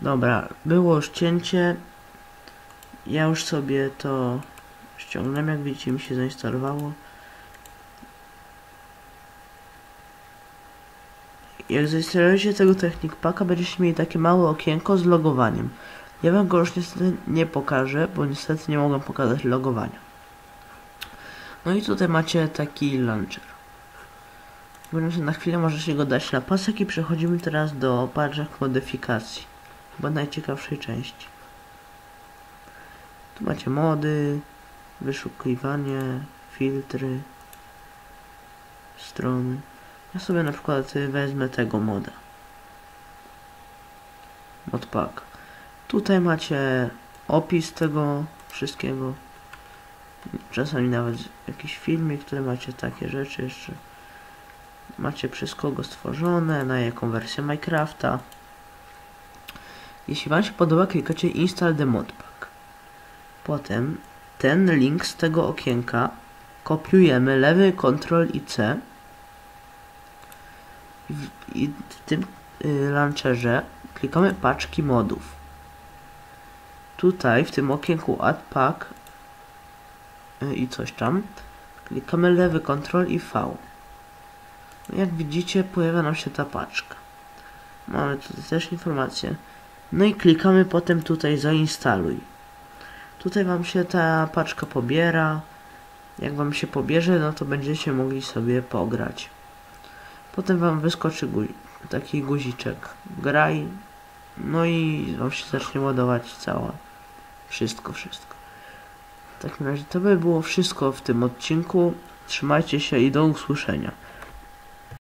Dobra, było już cięcie. Ja już sobie to ściągnąłem, jak widzicie mi się zainstalowało. Jak zainstalujecie tego Technic Packa, będziecie mieli takie małe okienko z logowaniem. Ja wam go już niestety nie pokażę, bo niestety nie mogę pokazać logowania. No i tutaj macie taki launcher. Mówiąc, na chwilę możecie go dać na pasek i przechodzimy teraz do paczek modyfikacji. Chyba najciekawszej części. Tu macie mody, wyszukiwanie, filtry, strony. Ja sobie na przykład wezmę tego moda. Modpack. Tutaj macie opis tego wszystkiego. Czasami nawet jakiś filmik, który macie takie rzeczy jeszcze. Macie przez kogo stworzone, na jaką wersję Minecrafta. Jeśli Wam się podoba, klikacie Install the Modpack. Potem ten link z tego okienka kopiujemy lewy Ctrl i C i w, tym y, launcherze klikamy paczki modów. Tutaj w tym okienku Add Pack y, i coś tam klikamy lewy Ctrl i V. Jak widzicie pojawia nam się ta paczka. Mamy tutaj też informacje. No i klikamy potem tutaj zainstaluj. Tutaj Wam się ta paczka pobiera. Jak Wam się pobierze, no to będziecie mogli sobie pograć. Potem Wam wyskoczy taki guziczek. Graj. No i Wam się zacznie ładować cała. Wszystko, wszystko. W takim razie to by było wszystko w tym odcinku. Trzymajcie się i do usłyszenia.